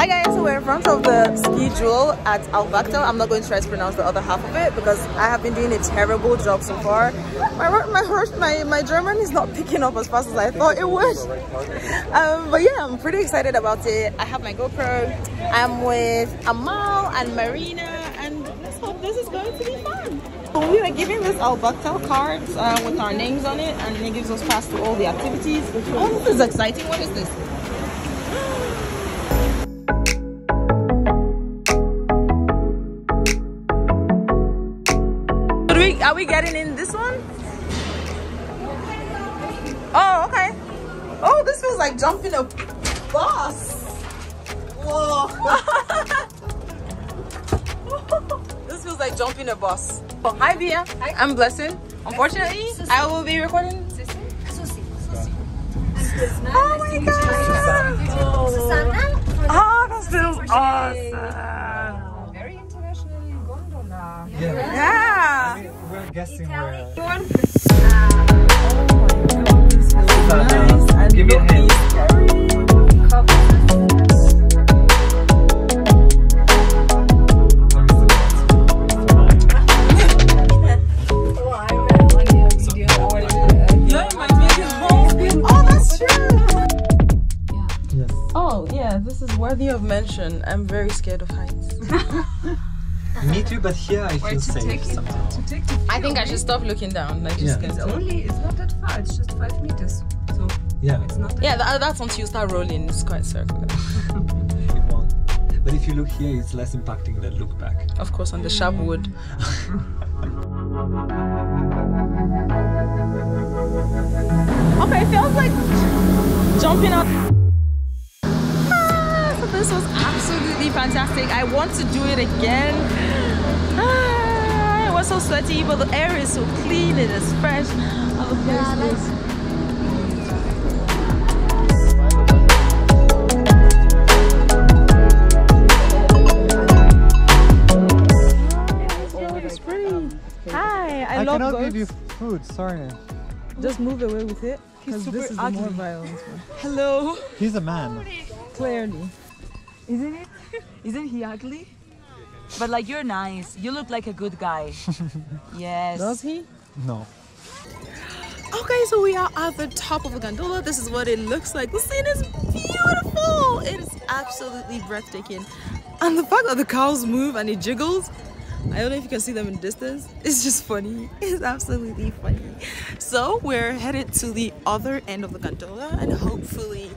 Hi guys, so we're in front of the ski jewel at Alpbachtal. I'm not going to try to pronounce the other half of it because I have been doing a terrible job so far. My my my my German is not picking up as fast as I thought it would. Um, but yeah, I'm pretty excited about it. I have my GoPro. I'm with Amal and Marina, and let's hope this is going to be fun. We were given this Alpbachtal cards uh, with our names on it, and it gives us pass to all the activities. Oh, this is exciting! What is this? We getting in this one? Oh, okay. Oh, this feels like jumping a bus. Whoa. this feels like jumping a bus. Oh, hi, Bia. Hi. I'm Blessyn. Unfortunately, I will be recording. Oh my god. Oh, that feels awesome. Very international gondola. Yeah. Yeah. I mean, we're guessing where. Nice and Give me a low-key hand. scary. Yeah, my baby home. Oh, that's true. Oh, yeah, this is worthy of mention. I'm very scared of heights. Uh-huh. Me too, but here I feel safe somehow. To take the I think I should stop looking down. Like, just Yeah. get It's only, it's not that far, it's just five meters. So Yeah, it's not that Yeah, that, that's until you start rolling. It's quite circular. it won't. But if you look here, it's less impacting than look back. Of course, on the sharp mm. wood. okay, it feels like jumping out. So this was absolutely fantastic. I want to do it again. Ah, it was so sweaty, but the air is so clean, it is fresh. Oh, the place is Oh, it's pretty. Hi, I, I love cannot goats. give you food, sorry. Just move away with it. Because super this is the more violent one. Hello. He's a man. Clearly. Isn't it? Isn't he ugly? But like you're nice. You look like a good guy. yes. Does he? No. Okay, so we are at the top of the gondola. This is what it looks like. The scene is beautiful. It is absolutely breathtaking. And the fact that the cows move and it jiggles, I don't know if you can see them in distance. It's just funny. It's absolutely funny. So we're headed to the other end of the gondola and hopefully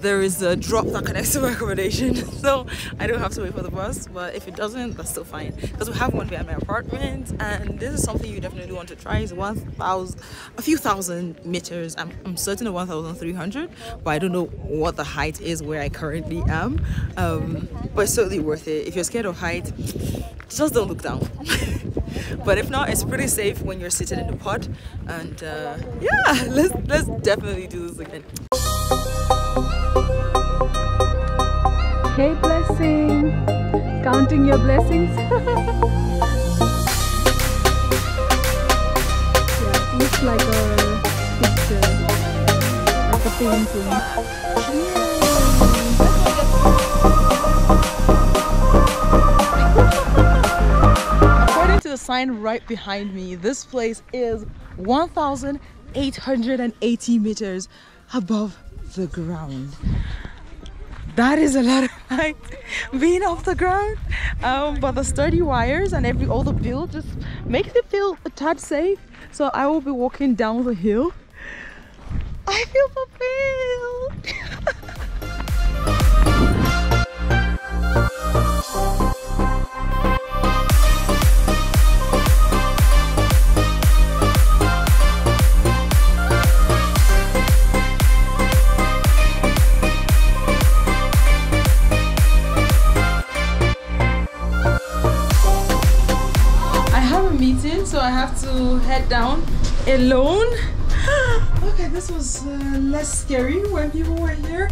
there is a drop that connects to my accommodation. So I don't have to wait for the bus, but if it doesn't, that's still fine. Because we have one here at my apartment and this is something you definitely want to try. It's 1,000, a few thousand meters. I'm, I'm certain of 1,300, but I don't know what the height is where I currently am. Um, but it's certainly worth it. If you're scared of height, just don't look down. but if not, it's pretty safe when you're seated in the pod. And uh, yeah, let's let's definitely do this again. Hey, blessing. Counting your blessings. yeah, looks like a picture, like a painting. According sign right behind me, this place is 1,880 meters above the ground. That is a lot of height being off the ground. Um, but the sturdy wires and every all the build just makes it feel a tad safe. So I will be walking down the hill. I feel fulfilled. head down alone. Okay, this was uh, less scary when people were here.